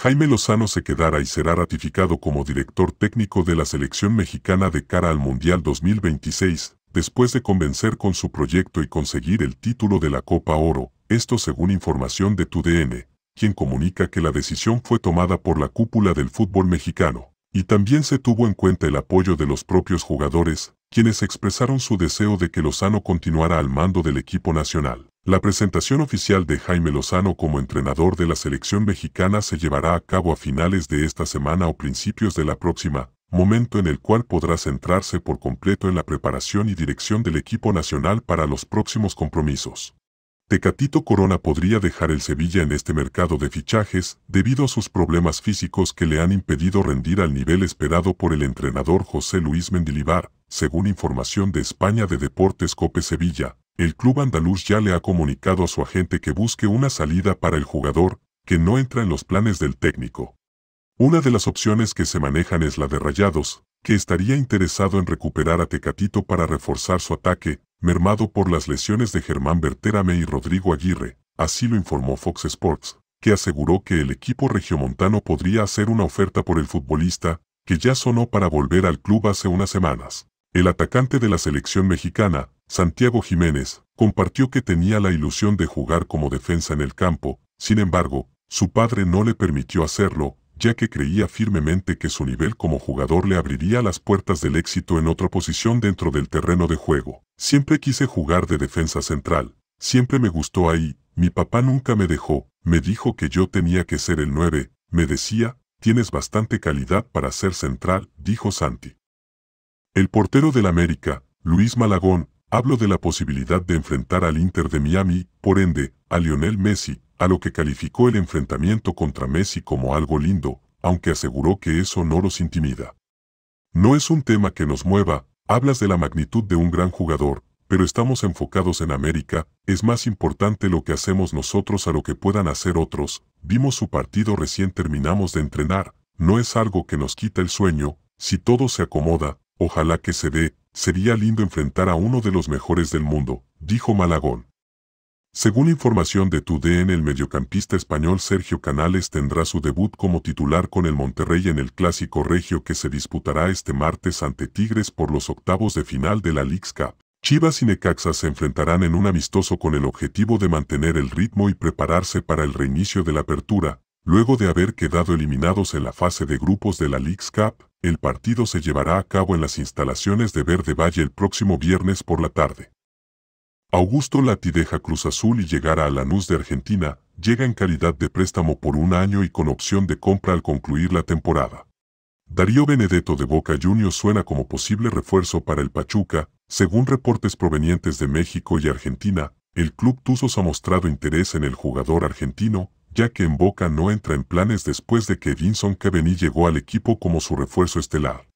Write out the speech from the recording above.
Jaime Lozano se quedará y será ratificado como director técnico de la selección mexicana de cara al Mundial 2026, después de convencer con su proyecto y conseguir el título de la Copa Oro, esto según información de TUDN, quien comunica que la decisión fue tomada por la cúpula del fútbol mexicano. Y también se tuvo en cuenta el apoyo de los propios jugadores, quienes expresaron su deseo de que Lozano continuara al mando del equipo nacional. La presentación oficial de Jaime Lozano como entrenador de la selección mexicana se llevará a cabo a finales de esta semana o principios de la próxima, momento en el cual podrá centrarse por completo en la preparación y dirección del equipo nacional para los próximos compromisos. Tecatito Corona podría dejar el Sevilla en este mercado de fichajes debido a sus problemas físicos que le han impedido rendir al nivel esperado por el entrenador José Luis Mendilibar, según información de España de Deportes Cope Sevilla. El club andaluz ya le ha comunicado a su agente que busque una salida para el jugador, que no entra en los planes del técnico. Una de las opciones que se manejan es la de Rayados, que estaría interesado en recuperar a Tecatito para reforzar su ataque, mermado por las lesiones de Germán Berterame y Rodrigo Aguirre, así lo informó Fox Sports, que aseguró que el equipo regiomontano podría hacer una oferta por el futbolista, que ya sonó para volver al club hace unas semanas. El atacante de la selección mexicana, Santiago Jiménez, compartió que tenía la ilusión de jugar como defensa en el campo, sin embargo, su padre no le permitió hacerlo, ya que creía firmemente que su nivel como jugador le abriría las puertas del éxito en otra posición dentro del terreno de juego. Siempre quise jugar de defensa central, siempre me gustó ahí, mi papá nunca me dejó, me dijo que yo tenía que ser el 9, me decía, tienes bastante calidad para ser central, dijo Santi. El portero del América, Luis Malagón, habló de la posibilidad de enfrentar al Inter de Miami, por ende, a Lionel Messi, a lo que calificó el enfrentamiento contra Messi como algo lindo, aunque aseguró que eso no los intimida. No es un tema que nos mueva, hablas de la magnitud de un gran jugador, pero estamos enfocados en América, es más importante lo que hacemos nosotros a lo que puedan hacer otros, vimos su partido recién terminamos de entrenar, no es algo que nos quita el sueño, si todo se acomoda, ojalá que se dé, sería lindo enfrentar a uno de los mejores del mundo, dijo Malagón. Según información de TUDN, el mediocampista español Sergio Canales tendrá su debut como titular con el Monterrey en el Clásico Regio que se disputará este martes ante Tigres por los octavos de final de la Leagues Cup. Chivas y Necaxa se enfrentarán en un amistoso con el objetivo de mantener el ritmo y prepararse para el reinicio de la apertura. Luego de haber quedado eliminados en la fase de grupos de la Leagues Cup, el partido se llevará a cabo en las instalaciones de Verde Valle el próximo viernes por la tarde. Augusto Lati deja Cruz Azul y llegará a Lanús de Argentina, llega en calidad de préstamo por un año y con opción de compra al concluir la temporada. Darío Benedetto de Boca Juniors suena como posible refuerzo para el Pachuca, según reportes provenientes de México y Argentina, el club Tuzos ha mostrado interés en el jugador argentino, ya que en Boca no entra en planes después de que Edinson Cavani llegó al equipo como su refuerzo estelar.